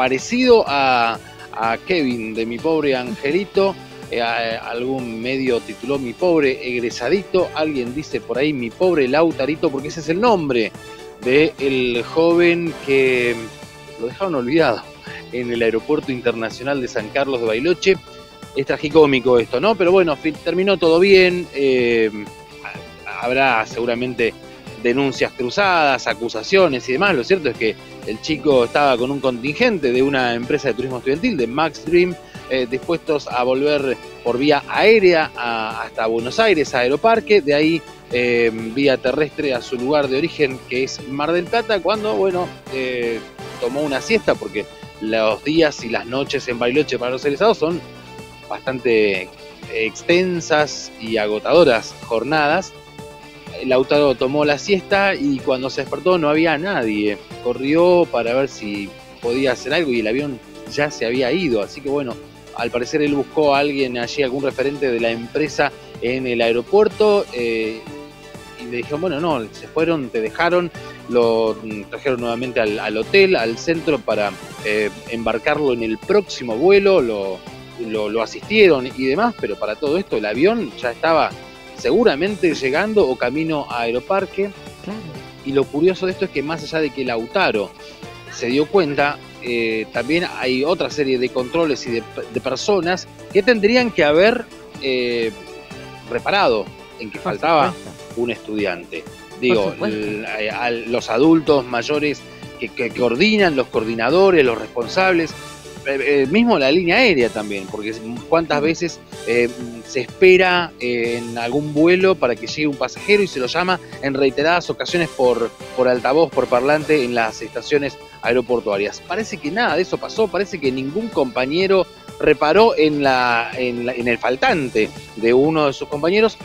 parecido a, Kevin de Mi Pobre Angelito. Eh, algún medio tituló Mi Pobre Egresadito. Alguien dice por ahí Mi Pobre Lautarito, porque ese es el nombre del el joven que lo dejaron olvidado en el Aeropuerto Internacional de San Carlos de Bailoche. Es tragicómico esto, ¿no? Pero bueno, terminó todo bien. Eh, habrá seguramente denuncias cruzadas, acusaciones y demás. Lo cierto es que el chico estaba con un contingente de una empresa de turismo estudiantil, de Max Dream, eh, dispuestos a volver por vía aérea hasta Buenos Aires, a Aeroparque, de ahí eh, vía terrestre a su lugar de origen, que es Mar del Plata, cuando, bueno, tomó una siesta, porque los días y las noches en Bailoche para los egresados son bastante extensas y agotadoras jornadas. Lautaro tomó la siesta y cuando se despertó no había nadie. Corrió para ver si podía hacer algo y el avión ya se había ido. Así que bueno, al parecer él buscó a alguien allí, algún referente de la empresa en el aeropuerto. Eh, y le dijeron, bueno, no, se fueron, te dejaron, lo trajeron nuevamente al, hotel, al centro para eh, embarcarlo en el próximo vuelo, lo, lo, asistieron y demás, pero para todo esto el avión ya estaba seguramente llegando o camino a Aeroparque. Y lo curioso de esto es que más allá de que Lautaro se dio cuenta, eh, también hay otra serie de controles y de, personas que tendrían que haber eh, reparado en que faltaba un estudiante. Digo, los adultos mayores que, coordinan, los coordinadores, los responsables, eh, eh, mismo la línea aérea también, porque cuántas veces eh, se espera en algún vuelo para que llegue un pasajero y se lo llama en reiteradas ocasiones por, por altavoz, por parlante en las estaciones aeroportuarias. Parece que nada de eso pasó, parece que ningún compañero reparó en, la, en, en el faltante de uno de sus compañeros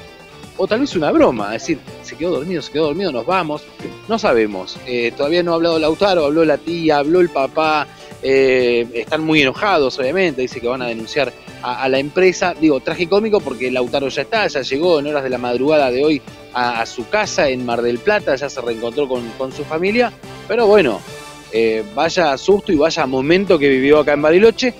o tal vez una broma, es decir, se quedó dormido, se quedó dormido, nos vamos, no sabemos. Eh, todavía no ha hablado Lautaro, habló la tía, habló el papá, eh, están muy enojados, obviamente, dice que van a denunciar a, la empresa. Digo, tragicómico porque Lautaro ya está, ya llegó en horas de la madrugada de hoy a, su casa en Mar del Plata, ya se reencontró con, su familia, pero bueno, eh, vaya susto y vaya momento que vivió acá en Bariloche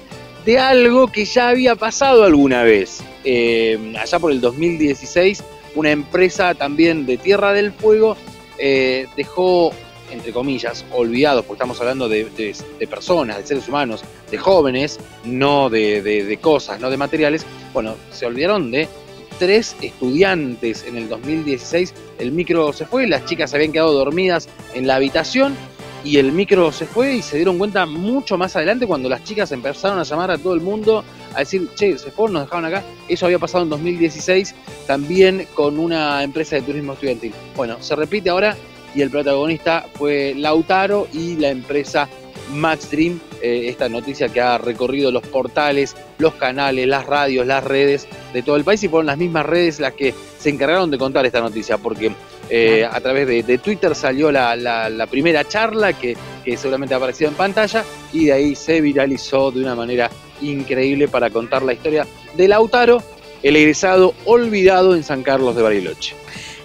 de algo que ya había pasado alguna vez. allá por el 2016 una empresa también de Tierra del Fuego, eh, dejó, entre comillas, olvidados, porque estamos hablando de, personas, de seres humanos, de jóvenes, no de, cosas, no de materiales, bueno, se olvidaron de tres estudiantes en el 2016, el micro se fue, las chicas habían quedado dormidas en la habitación y el micro se fue y se dieron cuenta mucho más adelante cuando las chicas empezaron a llamar a todo el mundo a decir, che, se fueron, nos dejaron acá. Eso había pasado en 2016 también con una empresa de turismo estudiantil. Bueno, se repite ahora y el protagonista fue Lautaro y la empresa Max Dream, eh, esta noticia que ha recorrido los portales, los canales, las radios, las redes de todo el país y fueron las mismas redes las que se encargaron de contar esta noticia, porque eh, a través de, Twitter salió la, primera charla que, seguramente ha aparecido en pantalla y de ahí se viralizó de una manera increíble para contar la historia de Lautaro, el egresado olvidado en San Carlos de Bariloche.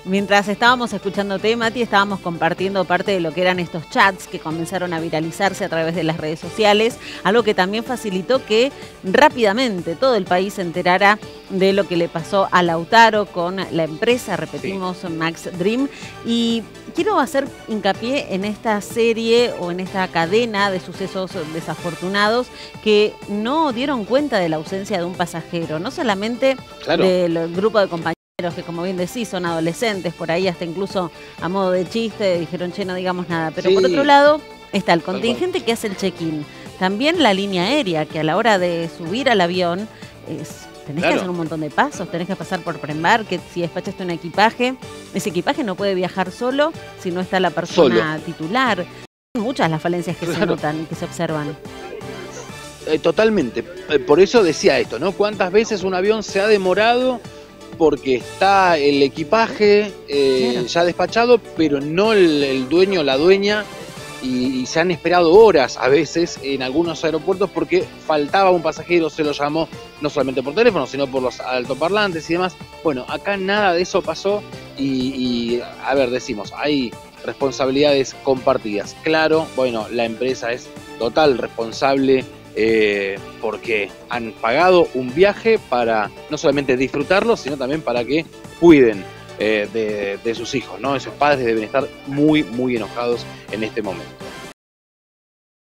Mientras estábamos escuchándote, Mati, estábamos compartiendo parte de lo que eran estos chats que comenzaron a viralizarse a través de las redes sociales, algo que también facilitó que rápidamente todo el país se enterara de lo que le pasó a Lautaro con la empresa, repetimos, Max Dream. Y quiero hacer hincapié en esta serie o en esta cadena de sucesos desafortunados que no dieron cuenta de la ausencia de un pasajero, no solamente del grupo de compañeros que como bien decís son adolescentes, por ahí hasta incluso a modo de chiste dijeron, che, no digamos nada. Pero por otro lado está el contingente que hace el check-in. También la línea aérea, que a la hora de subir al avión es, tenés que hacer un montón de pasos, tenés que pasar por que si despachaste un equipaje, ese equipaje no puede viajar solo si no está la persona titular. Son muchas las falencias que se notan que se observan. Eh, totalmente. Eh, por eso decía esto, ¿no? ¿Cuántas veces un avión se ha demorado porque está el equipaje eh, ya despachado, pero no el, dueño o la dueña. Y, se han esperado horas a veces en algunos aeropuertos porque faltaba un pasajero, se lo llamó no solamente por teléfono, sino por los altoparlantes y demás. Bueno, acá nada de eso pasó y, y a ver, decimos, hay responsabilidades compartidas. Claro, bueno, la empresa es total responsable eh, porque han pagado un viaje para no solamente disfrutarlo, sino también para que cuiden eh, de, de sus hijos, ¿no? Esos padres deben estar muy, muy enojados en este momento.